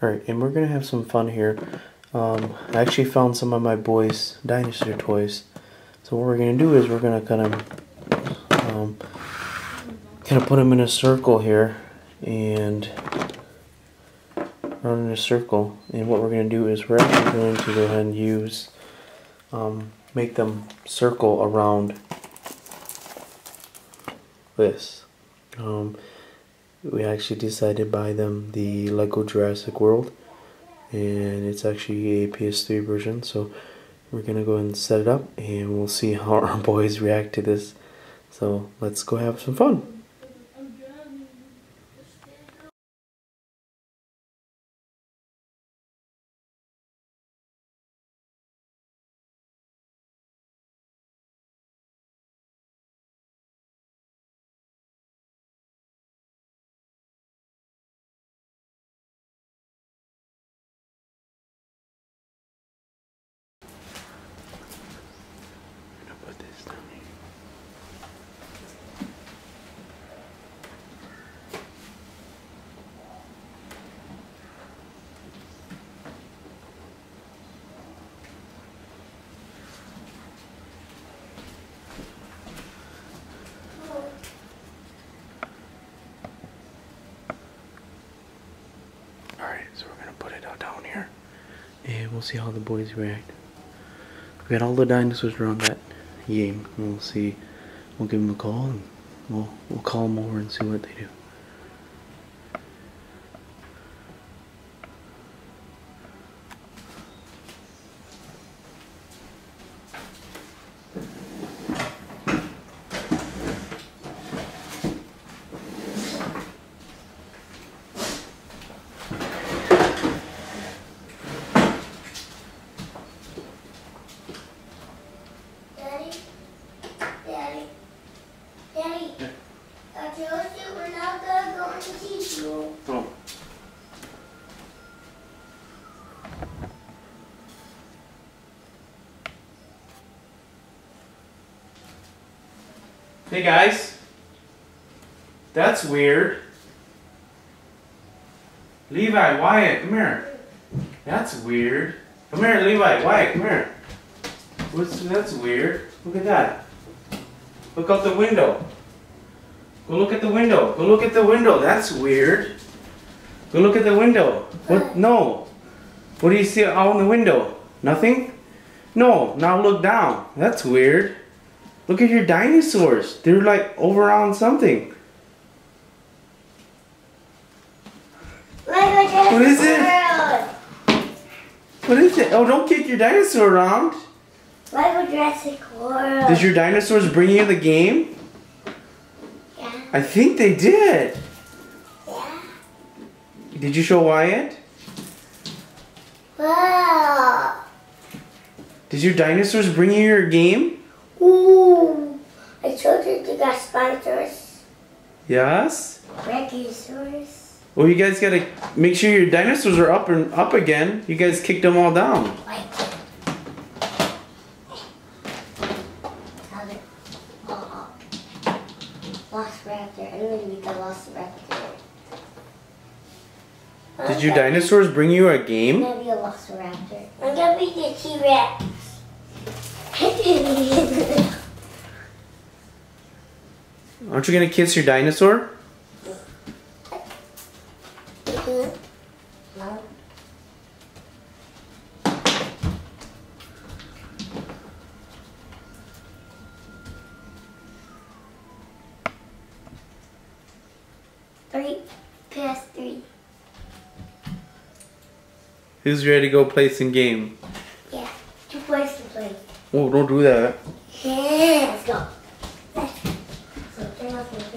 Alright, and we're gonna have some fun here. Um, I actually found some of my boys' dinosaur toys. So what we're gonna do is we're gonna kind of um, kind of put them in a circle here and run in a circle. And what we're gonna do is we're actually going to go ahead and use um, make them circle around this. Um, we actually decided to buy them the Lego Jurassic World and it's actually a PS3 version so we're gonna go and set it up and we'll see how our boys react to this. So let's go have some fun put this down here. Alright, so we're gonna put it out down here. And we'll see how the boys react. We got all the dinosaurs around that game. We'll see. We'll give them a call and we'll we'll call them over and see what they do. Daddy, Daddy, Daddy. I told you we're not gonna go into teach you. Oh. Hey guys. That's weird. Levi, Wyatt, come here. That's weird. Come here, Levi, Wyatt, come here. What's that's weird? Look at that. Look out the window. Go look at the window. Go look at the window. That's weird. Go look at the window. What? No. What do you see out in the window? Nothing? No. Now look down. That's weird. Look at your dinosaurs. They're like over on something. What is it? What is it? Oh, don't kick your dinosaur around. Lego Jurassic World. Did your dinosaurs bring you the game? Yeah. I think they did. Yeah. Did you show Wyatt? Wow. Did your dinosaurs bring you your game? Ooh. I told you you got sponsors. Yes. Brachiosaurus. Well, you guys gotta make sure your dinosaurs are up and up again. You guys kicked them all down. Like. Tell it. Uh, Lost Raptor. I'm gonna be the Lost Raptor. Did your dinosaurs bring you a I'm game? gonna be a Velociraptor. I'm gonna be the T-Rex. Aren't you gonna kiss your dinosaur? Three past three. Who's ready to go play some game? Yeah, two plays to play. Oh, don't do that. Yeah, let's go. Let's go.